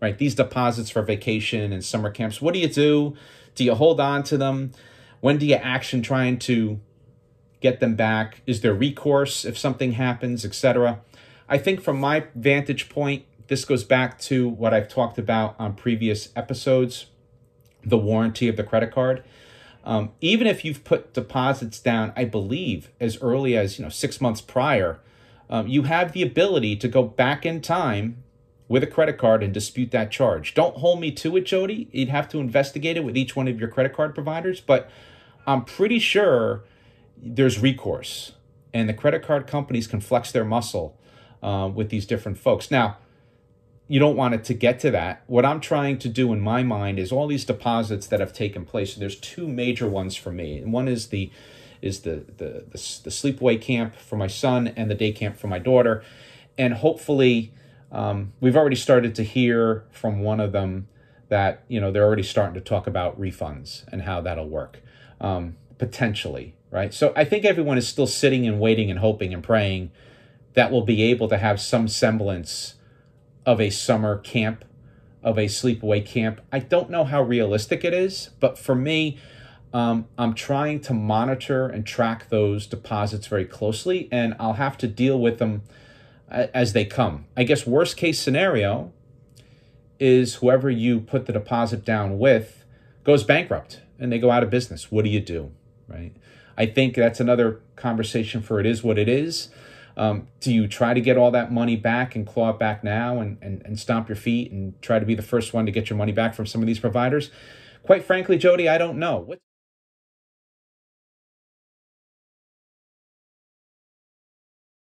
right? These deposits for vacation and summer camps. What do you do? Do you hold on to them? When do you action trying to get them back? Is there recourse if something happens, etc.? I think from my vantage point, this goes back to what I've talked about on previous episodes the warranty of the credit card. Um, even if you've put deposits down, I believe, as early as you know six months prior, um, you have the ability to go back in time with a credit card and dispute that charge. Don't hold me to it, Jody. You'd have to investigate it with each one of your credit card providers, but I'm pretty sure there's recourse, and the credit card companies can flex their muscle uh, with these different folks. Now, you don't want it to get to that. What I'm trying to do in my mind is all these deposits that have taken place. There's two major ones for me, and one is the is the the the, the sleepaway camp for my son and the day camp for my daughter, and hopefully um, we've already started to hear from one of them that you know they're already starting to talk about refunds and how that'll work um, potentially, right? So I think everyone is still sitting and waiting and hoping and praying that we'll be able to have some semblance of a summer camp, of a sleepaway camp. I don't know how realistic it is, but for me, um, I'm trying to monitor and track those deposits very closely, and I'll have to deal with them as they come. I guess worst case scenario is whoever you put the deposit down with goes bankrupt and they go out of business. What do you do, right? I think that's another conversation for it is what it is. Um, do you try to get all that money back and claw it back now and, and, and stomp your feet and try to be the first one to get your money back from some of these providers? Quite frankly, Jody, I don't know. What